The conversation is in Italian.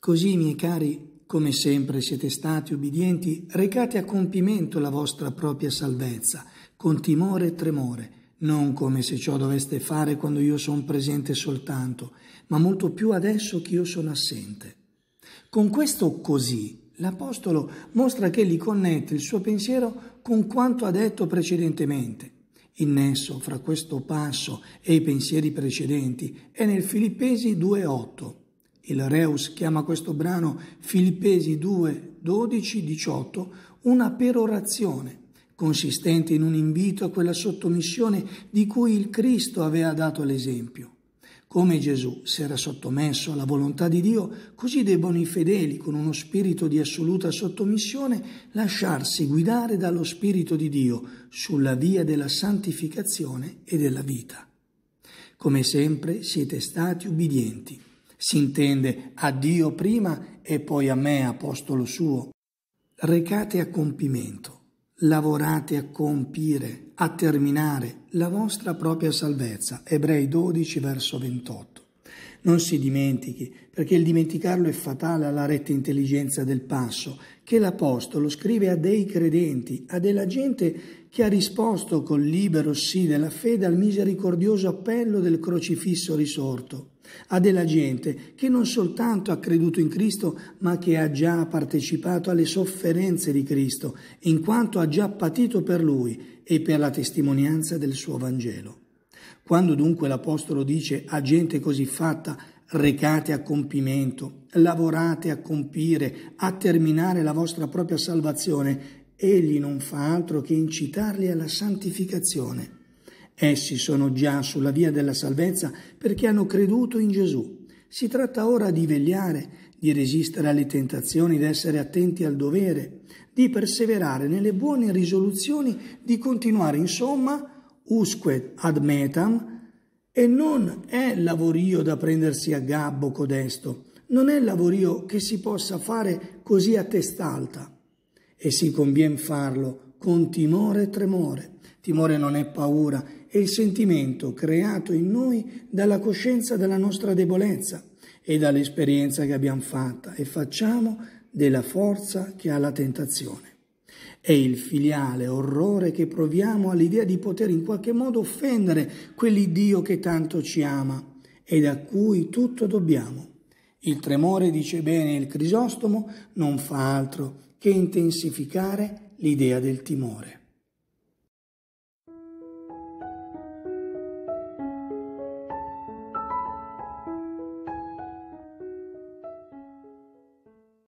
Così, miei cari, come sempre siete stati ubbidienti, recate a compimento la vostra propria salvezza, con timore e tremore, non come se ciò doveste fare quando io sono presente soltanto, ma molto più adesso che io sono assente. Con questo così l'Apostolo mostra che egli connette il suo pensiero con quanto ha detto precedentemente. Il nesso fra questo passo e i pensieri precedenti è nel Filippesi 2.8 il Reus chiama questo brano Filippesi 2, 12, 18 una perorazione, consistente in un invito a quella sottomissione di cui il Cristo aveva dato l'esempio. Come Gesù si era sottomesso alla volontà di Dio, così debbono i fedeli, con uno spirito di assoluta sottomissione, lasciarsi guidare dallo Spirito di Dio sulla via della santificazione e della vita. Come sempre siete stati ubbidienti si intende a Dio prima e poi a me, apostolo suo. Recate a compimento, lavorate a compire, a terminare la vostra propria salvezza. Ebrei 12, verso 28. Non si dimentichi, perché il dimenticarlo è fatale alla retta intelligenza del passo, che l'Apostolo scrive a dei credenti, a della gente che ha risposto col libero sì della fede al misericordioso appello del crocifisso risorto a della gente che non soltanto ha creduto in Cristo, ma che ha già partecipato alle sofferenze di Cristo, in quanto ha già patito per Lui e per la testimonianza del suo Vangelo. Quando dunque l'Apostolo dice a gente così fatta, recate a compimento, lavorate a compire, a terminare la vostra propria salvazione, egli non fa altro che incitarli alla santificazione Essi sono già sulla via della salvezza perché hanno creduto in Gesù. Si tratta ora di vegliare, di resistere alle tentazioni, di essere attenti al dovere, di perseverare nelle buone risoluzioni, di continuare insomma usque ad metam e non è lavorio da prendersi a gabbo codesto, non è lavorio che si possa fare così a testa alta e si convien farlo con timore e tremore. Timore non è paura, è il sentimento creato in noi dalla coscienza della nostra debolezza e dall'esperienza che abbiamo fatta e facciamo della forza che ha la tentazione. È il filiale orrore che proviamo all'idea di poter in qualche modo offendere quell'Iddio che tanto ci ama ed a cui tutto dobbiamo. Il tremore, dice bene il Crisostomo, non fa altro che intensificare l'idea del timore.